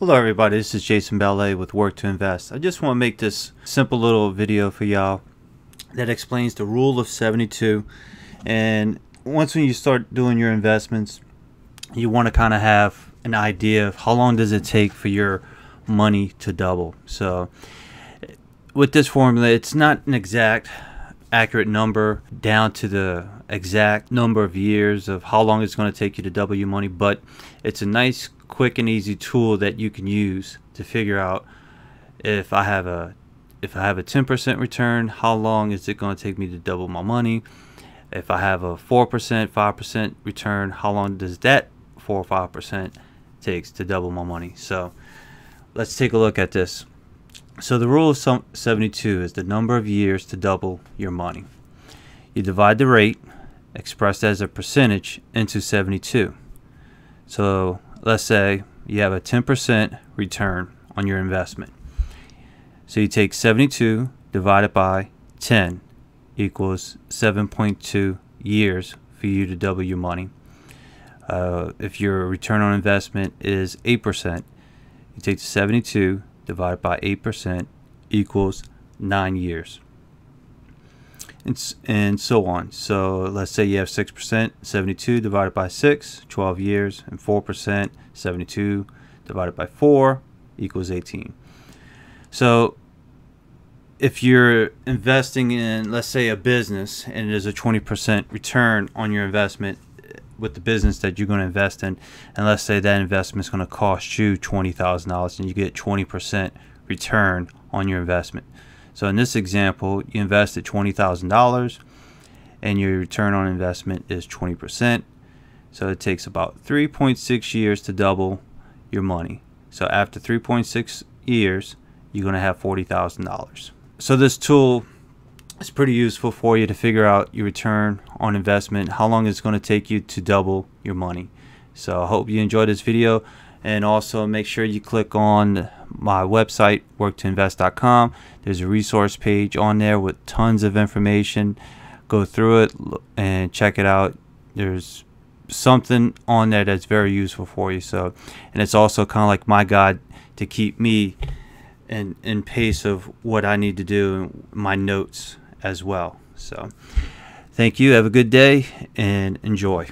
Hello everybody, this is Jason Ballet with Work to Invest. I just want to make this simple little video for y'all that explains the rule of 72 and once when you start doing your investments you want to kind of have an idea of how long does it take for your money to double. So with this formula it's not an exact accurate number down to the exact number of years of how long it's going to take you to double your money but it's a nice quick and easy tool that you can use to figure out if I have a if I have a 10% return how long is it going to take me to double my money? If I have a 4% 5% return how long does that 4 or 5% takes to double my money? So let's take a look at this so the rule of 72 is the number of years to double your money. You divide the rate, expressed as a percentage, into 72. So let's say you have a 10% return on your investment. So you take 72 divided by 10 equals 7.2 years for you to double your money. Uh, if your return on investment is 8%, you take the 72 divided by 8% equals 9 years. And, and so on. So let's say you have 6%, 72 divided by 6, 12 years, and 4%, 72 divided by 4 equals 18. So if you're investing in, let's say, a business and it is a 20% return on your investment with the business that you're going to invest in, and let's say that investment is going to cost you $20,000 and you get 20% return on your investment. So in this example, you invested $20,000 and your return on investment is 20%. So it takes about 3.6 years to double your money. So after 3.6 years, you're going to have $40,000. So this tool is pretty useful for you to figure out your return on investment, how long it's going to take you to double your money. So I hope you enjoyed this video and also make sure you click on my website worktoinvest.com there's a resource page on there with tons of information. Go through it and check it out. There's something on there that's very useful for you so and it's also kind of like my guide to keep me in in pace of what I need to do my notes as well. So thank you. Have a good day and enjoy